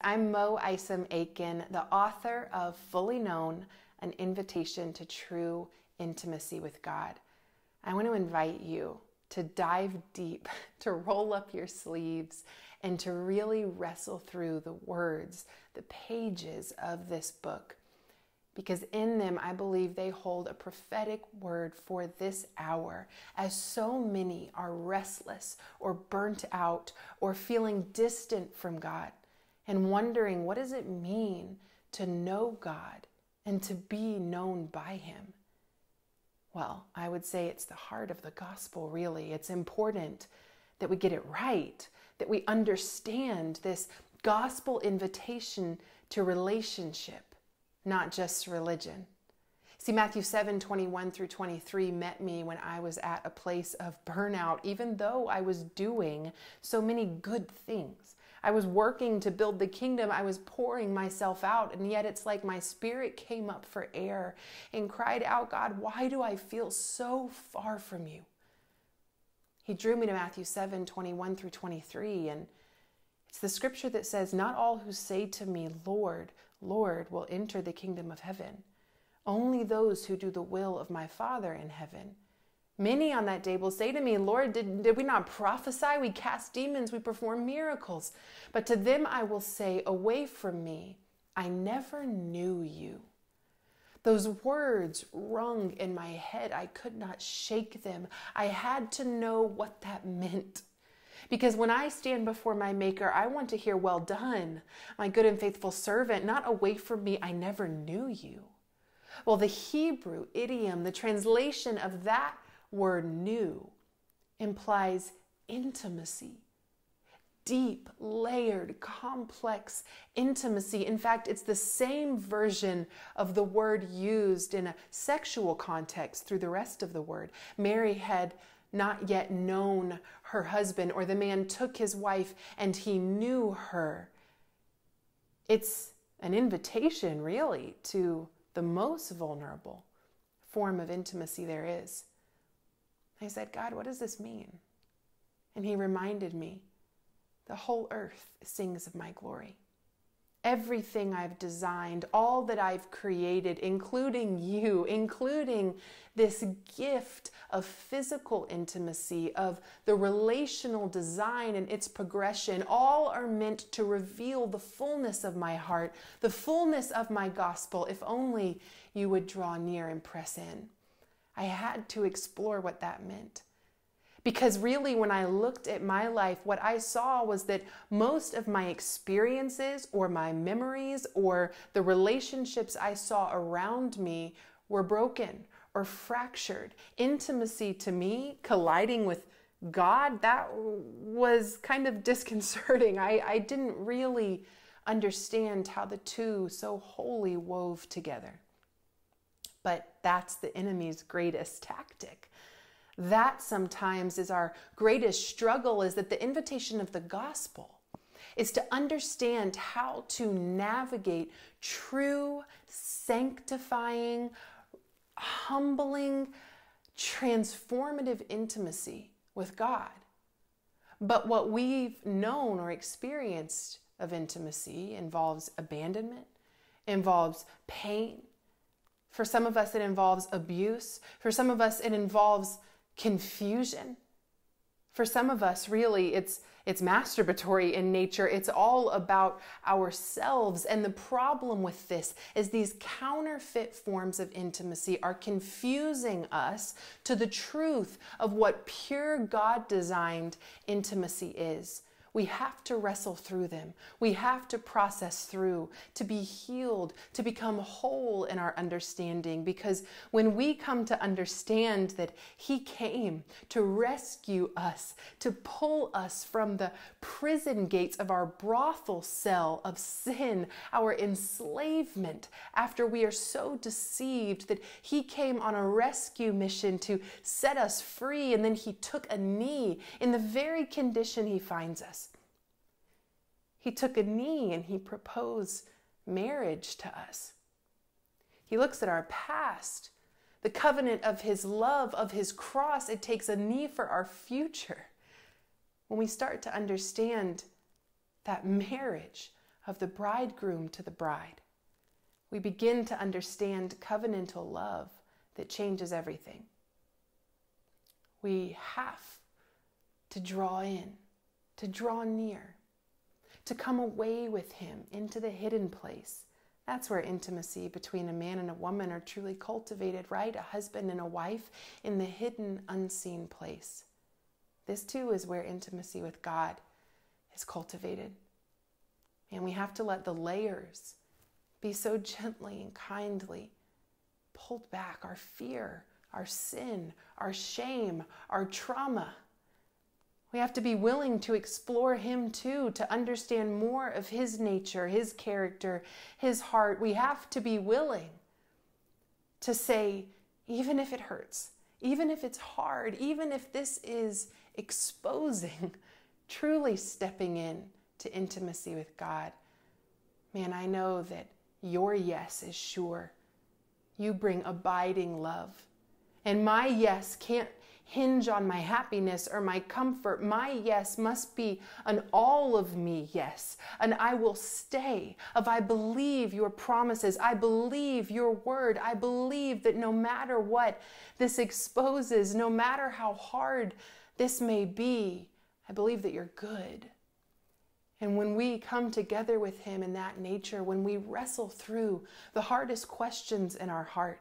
I'm Mo Isom Aiken, the author of Fully Known An Invitation to True Intimacy with God. I want to invite you to dive deep, to roll up your sleeves, and to really wrestle through the words, the pages of this book. Because in them, I believe they hold a prophetic word for this hour, as so many are restless or burnt out or feeling distant from God and wondering what does it mean to know God and to be known by Him? Well, I would say it's the heart of the gospel, really. It's important that we get it right, that we understand this gospel invitation to relationship, not just religion. See, Matthew 7 21 through 23 met me when I was at a place of burnout, even though I was doing so many good things. I was working to build the kingdom. I was pouring myself out. And yet it's like my spirit came up for air and cried out, God, why do I feel so far from you? He drew me to Matthew 7 21 through 23. And it's the scripture that says, Not all who say to me, Lord, Lord, will enter the kingdom of heaven. Only those who do the will of my Father in heaven. Many on that day will say to me, Lord, did, did we not prophesy? We cast demons, we perform miracles. But to them I will say, Away from me, I never knew you. Those words rung in my head. I could not shake them. I had to know what that meant. Because when I stand before my Maker, I want to hear, Well done, my good and faithful servant, not away from me, I never knew you. Well, the Hebrew idiom, the translation of that word knew implies intimacy. Deep, layered, complex intimacy. In fact, it's the same version of the word used in a sexual context through the rest of the word. Mary had not yet known her husband, or the man took his wife and he knew her. It's an invitation, really, to the most vulnerable form of intimacy there is. I said, God, what does this mean? And he reminded me the whole earth sings of my glory. Everything I've designed, all that I've created, including you, including this gift of physical intimacy, of the relational design and its progression, all are meant to reveal the fullness of my heart, the fullness of my gospel, if only you would draw near and press in. I had to explore what that meant. Because really, when I looked at my life, what I saw was that most of my experiences or my memories or the relationships I saw around me were broken or fractured. Intimacy to me, colliding with God, that was kind of disconcerting. I, I didn't really understand how the two so wholly wove together. But that's the enemy's greatest tactic. That sometimes is our greatest struggle is that the invitation of the gospel is to understand how to navigate true, sanctifying, humbling, transformative intimacy with God. But what we've known or experienced of intimacy involves abandonment, involves pain, for some of us, it involves abuse. For some of us, it involves confusion. For some of us, really, it's, it's masturbatory in nature. It's all about ourselves. And the problem with this is these counterfeit forms of intimacy are confusing us to the truth of what pure God designed intimacy is. We have to wrestle through them. We have to process through to be healed, to become whole in our understanding. Because when we come to understand that He came to rescue us, to pull us from the prison gates of our brothel cell of sin, our enslavement, after we are so deceived that He came on a rescue mission to set us free, and then He took a knee in the very condition He finds us he took a knee and he proposed marriage to us. He looks at our past, the covenant of his love, of his cross. It takes a knee for our future. When we start to understand that marriage, of the bridegroom to the bride. We begin to understand covenantal love that changes everything. We have to draw in, to draw near, to come away with Him into the hidden place. That's where intimacy between a man and a woman are truly cultivated, right? A husband and a wife in the hidden, unseen place. This too is where intimacy with God is cultivated. And we have to let the layers be so gently and kindly pulled back our fear, our sin, our shame, our trauma. We have to be willing to explore Him too, to understand more of His nature, His character, His heart. We have to be willing to say, even if it hurts, even if it's hard, even if this is exposing, truly stepping in to intimacy with God. Man, I know that your yes is sure. You bring abiding love. And my yes can't hinge on my happiness or my comfort. My yes must be an all of me yes. And I will stay of I believe your promises. I believe your word. I believe that no matter what this exposes, no matter how hard this may be, I believe that you're good. And when we come together with Him in that nature, when we wrestle through the hardest questions in our heart,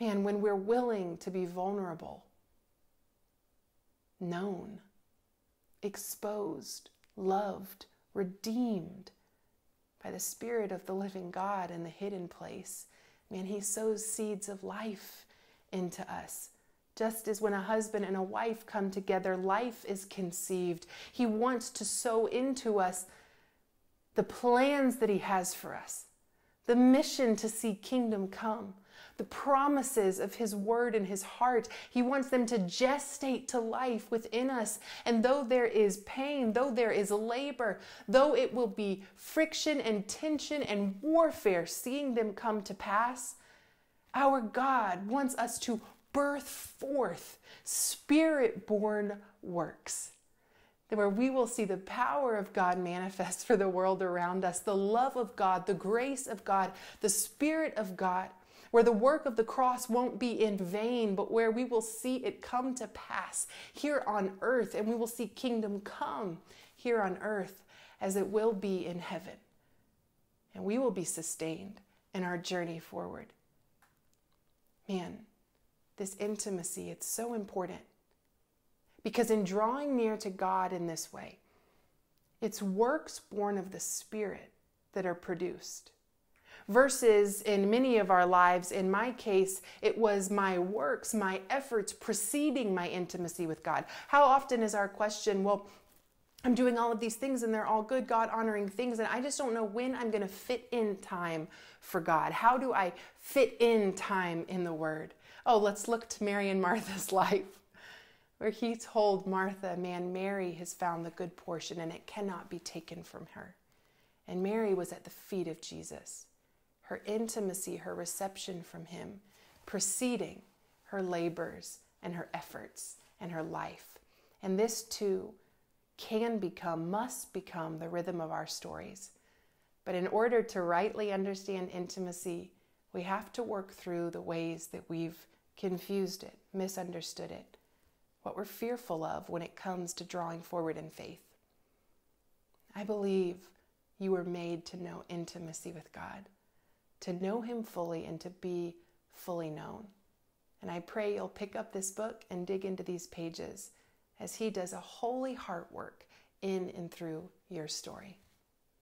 man, when we're willing to be vulnerable, known, exposed, loved, redeemed by the Spirit of the living God in the hidden place, man, He sows seeds of life into us just as when a husband and a wife come together, life is conceived. He wants to sow into us the plans that He has for us, the mission to see kingdom come, the promises of His word and His heart. He wants them to gestate to life within us. And though there is pain, though there is labor, though it will be friction and tension and warfare seeing them come to pass, our God wants us to birth forth spirit born works where we will see the power of God manifest for the world around us, the love of God, the grace of God, the Spirit of God, where the work of the cross won't be in vain, but where we will see it come to pass here on earth, and we will see kingdom come here on earth as it will be in heaven. And we will be sustained in our journey forward. Man, this intimacy, it's so important. Because in drawing near to God in this way, it's works born of the Spirit that are produced. Versus in many of our lives, in my case, it was my works, my efforts preceding my intimacy with God. How often is our question, well, I'm doing all of these things and they're all good, God honoring things, and I just don't know when I'm going to fit in time for God. How do I fit in time in the Word? Oh, let's look to Mary and Martha's life, where he told Martha, Man, Mary has found the good portion and it cannot be taken from her. And Mary was at the feet of Jesus, her intimacy, her reception from him, preceding her labors and her efforts and her life. And this too can become, must become the rhythm of our stories. But in order to rightly understand intimacy, we have to work through the ways that we've confused it, misunderstood it, what we're fearful of when it comes to drawing forward in faith. I believe you were made to know intimacy with God, to know Him fully and to be fully known. And I pray you'll pick up this book and dig into these pages as He does a holy heart work in and through your story.